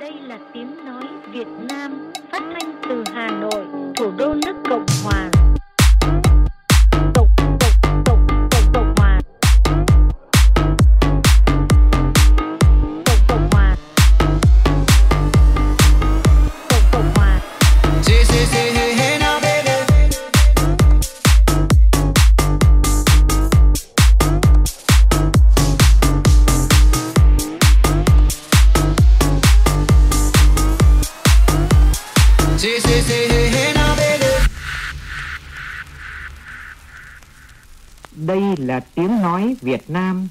Đây là tiếng nói Việt Nam phát thanh từ Hà Nội, thủ đô nước Cộng hòa. Việt Nam.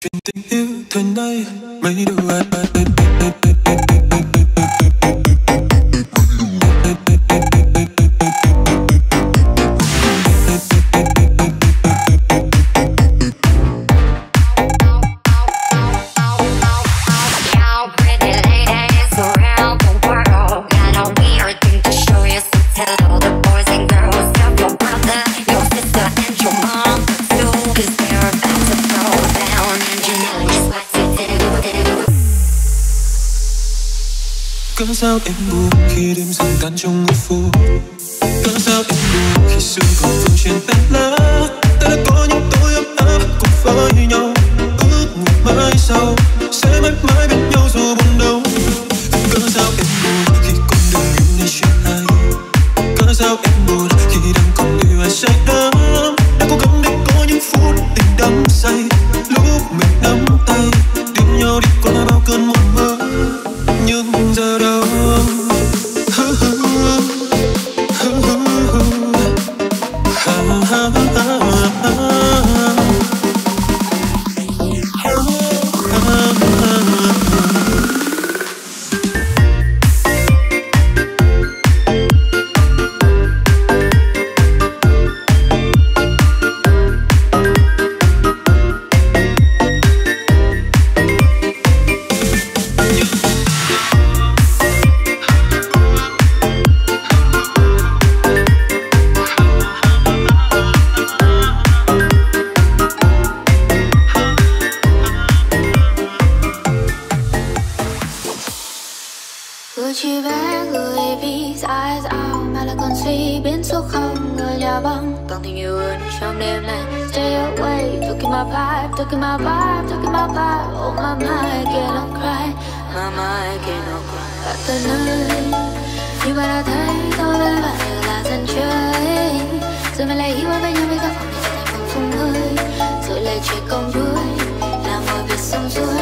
chuyện tình yêu thời nay mấy điều ai khi đang còn yêu anh say đắm. Đã cố gắng để có những phút tình đắm say. Lúc mình nắm tay tin nhau đi qua bao cơn mộng mơ. Người chỉ vẽ người vì dãi dạo Mà là còn suy biến số không Người nhà băng. Càng thêm nhiều hơn trong đêm này Stay away, talking my vibe, talking my vibe, talking my vibe. Oh my, can't cannot cry, my mama, can't cannot cry. Tại tới nơi, như bạn đã thấy Tôi với bạn là dân chơi. Rồi mình lại hiểu với nhau với các phòng này trở thành một phương hơi Rồi lại chơi công vui làm mọi việc xong xuôi.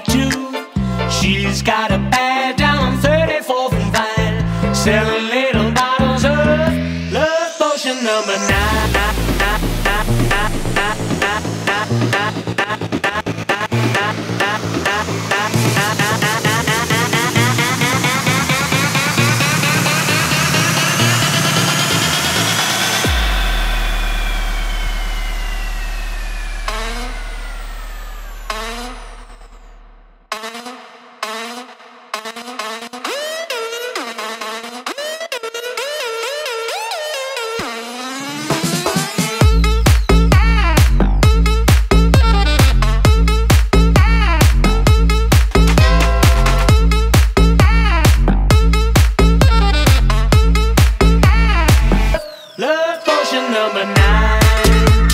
tattoo. She's got a bed down 34th and Vine. Selling Number nine.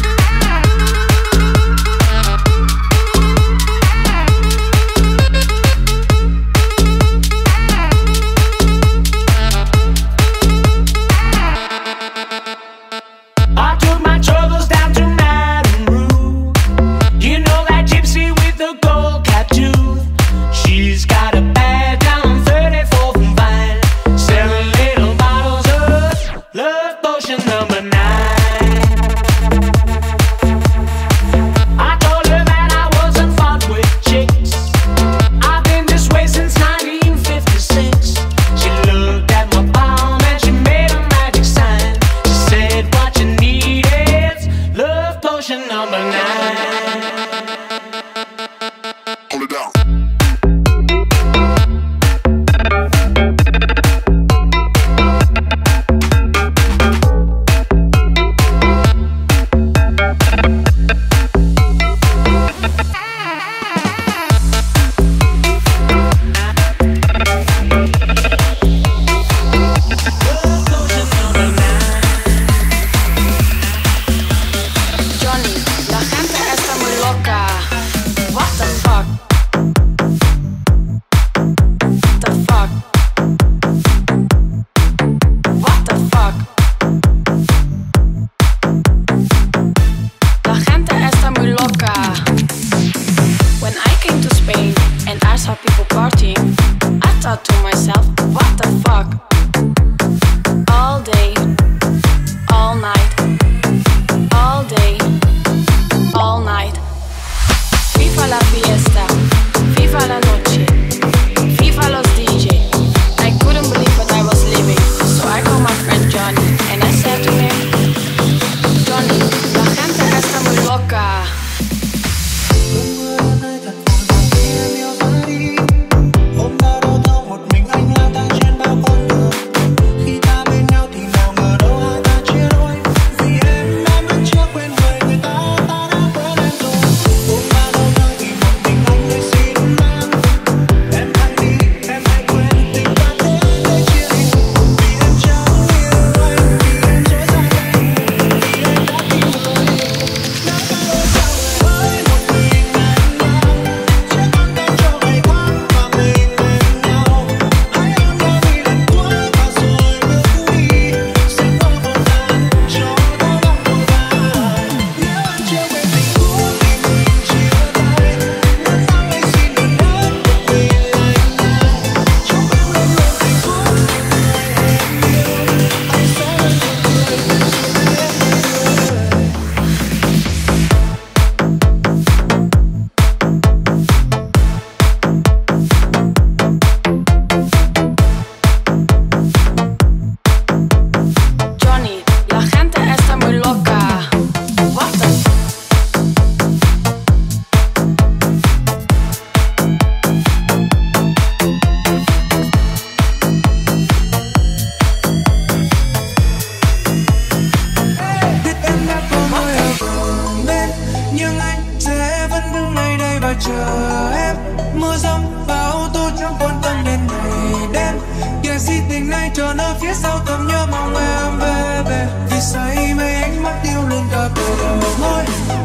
Lord.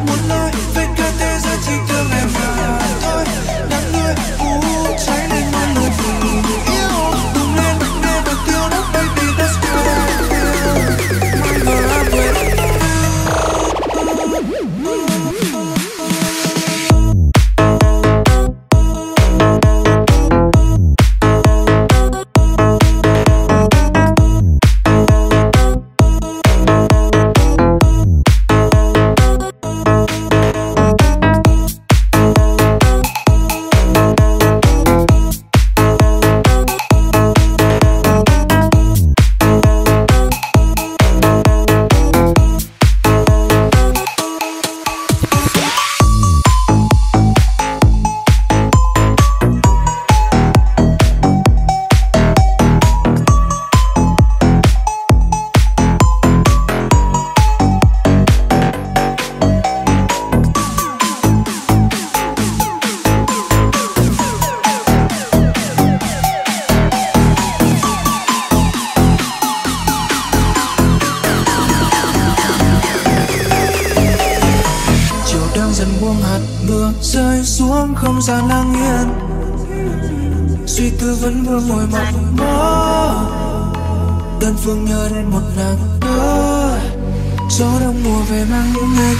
memang bunga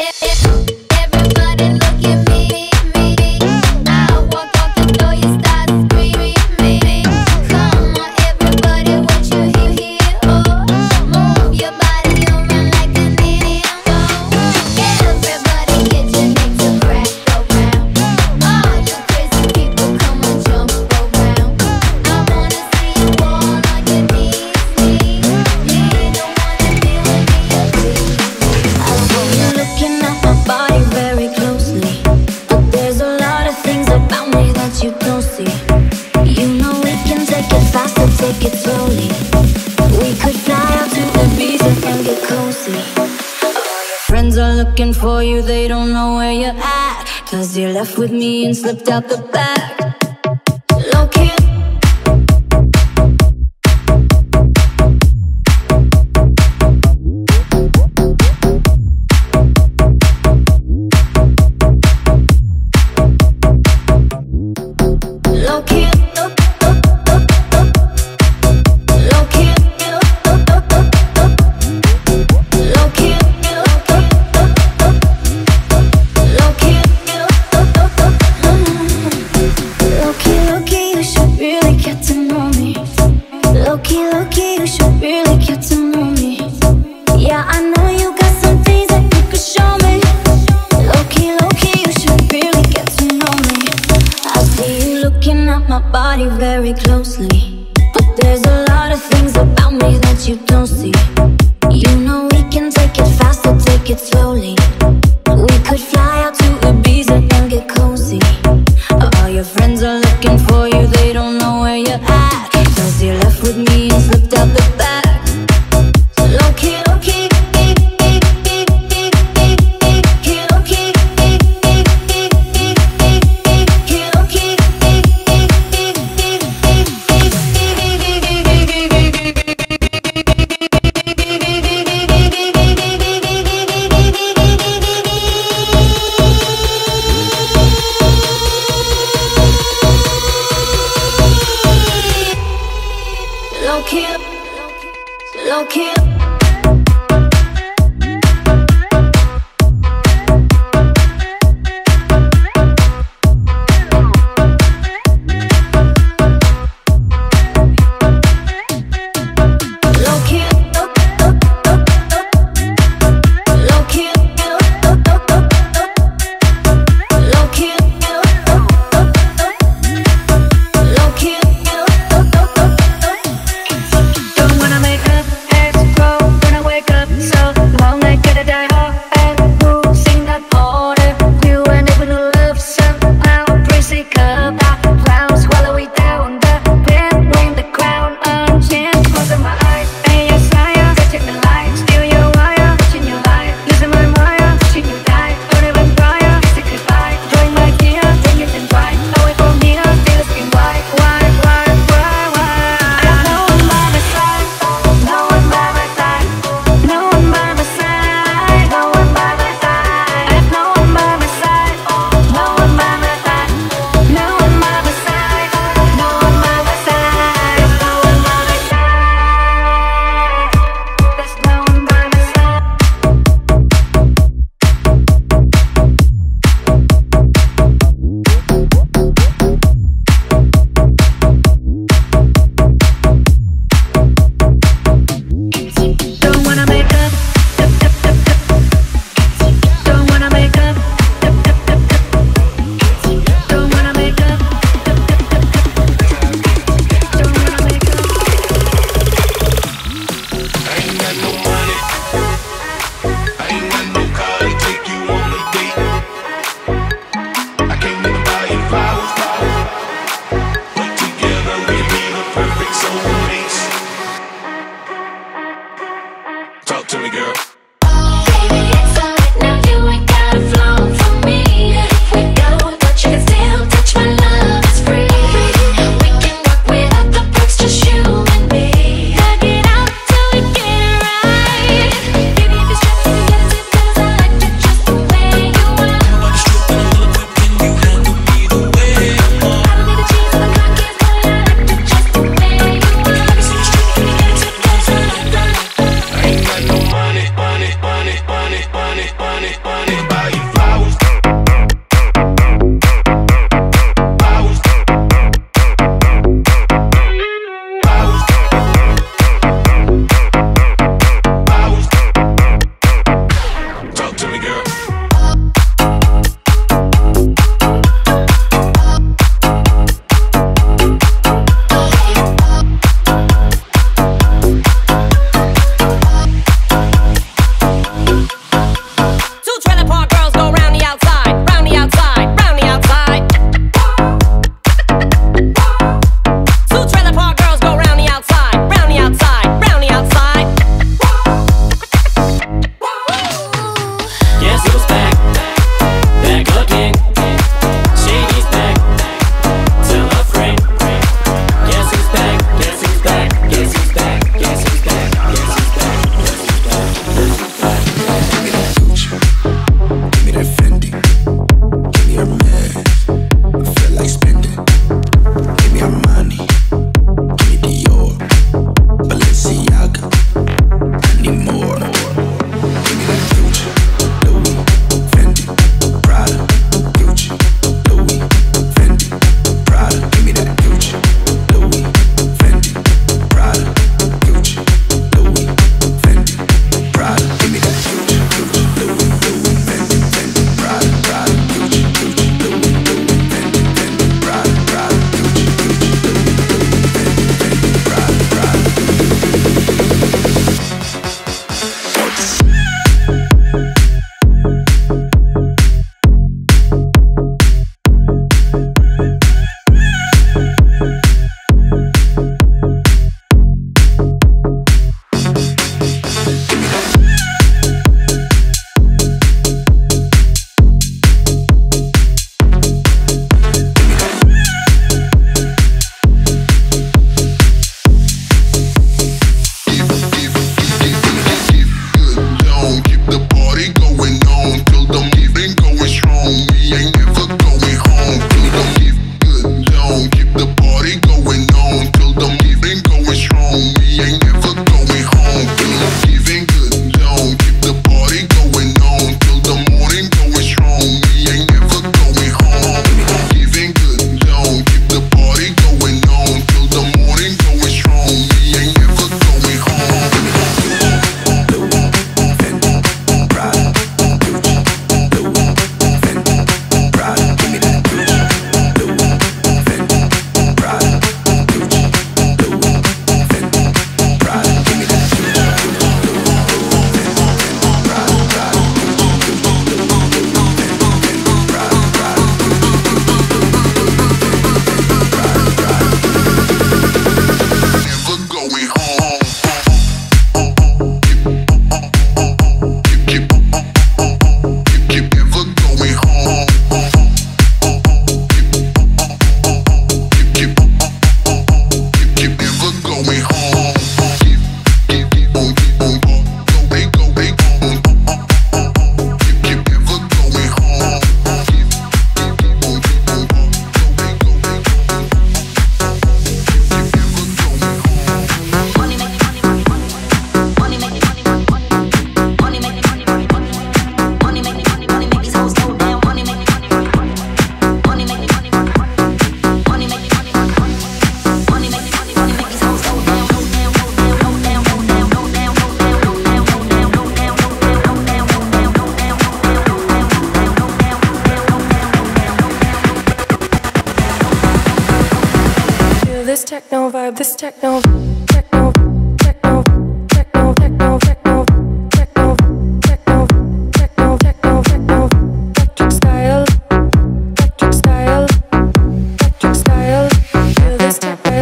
it, it. Out the